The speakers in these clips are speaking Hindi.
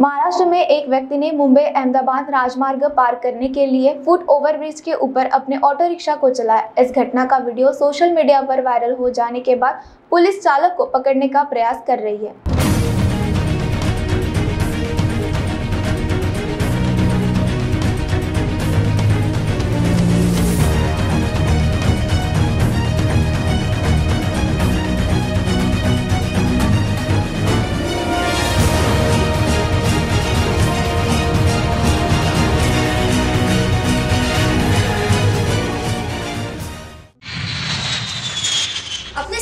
महाराष्ट्र में एक व्यक्ति ने मुंबई अहमदाबाद राजमार्ग पार करने के लिए फुट ओवरब्रिज के ऊपर अपने ऑटो रिक्शा को चलाया। इस घटना का वीडियो सोशल मीडिया पर वायरल हो जाने के बाद पुलिस चालक को पकड़ने का प्रयास कर रही है।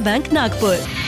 Bank Nagpur.